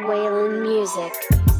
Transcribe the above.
Waylon Music.